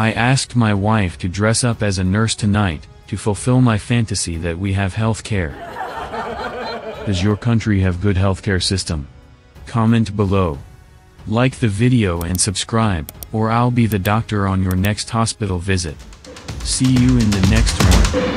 I asked my wife to dress up as a nurse tonight, to fulfill my fantasy that we have health care. Does your country have good healthcare system? Comment below. Like the video and subscribe, or I'll be the doctor on your next hospital visit. See you in the next one.